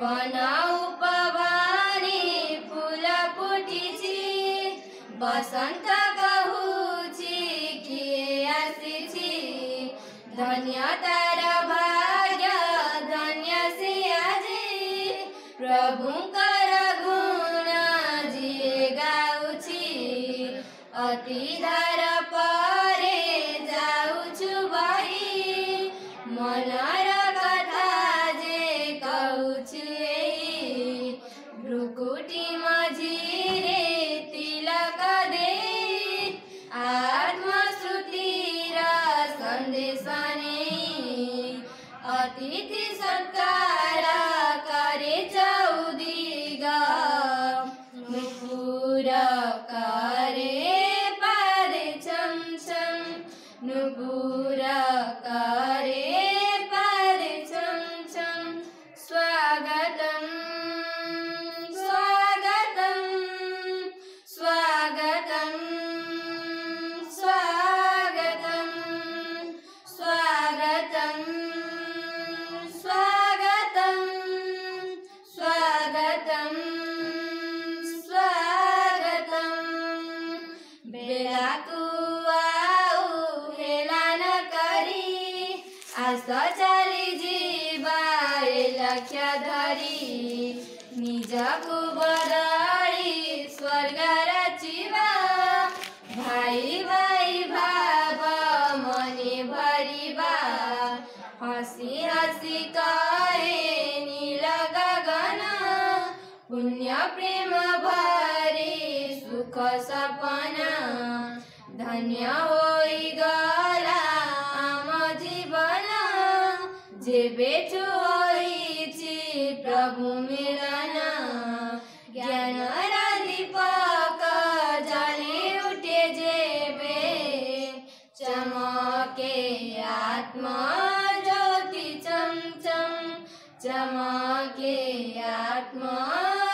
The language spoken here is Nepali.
बनाऊ पवारी फुल फुटिछि बसन्त कहुछि के आसिछि धन्य तार भाग्य धन्य सियाजी प्रभुकर गुण गाउछि अति बने अतिथि सत्कारा करे चौदीगा नुपुर करे पारे चमचम नुपुर बेला तू आऊ हेला न करी आस्त चाली जीवाए लक्ष्य धरी। निजको बदली स्वर्ग रचिवा भाई भाइ भाव मनी भरिबा हसी हसी करे नील गगन पुण्य प्रेम भरी। सुख सपना धन्य हो गला जीवन। जेबे छु प्रभु मिलन। ज्ञान र दीपक जले उठे जेबे। चमके आत्मा ज्योति चमचम। चमके आत्मा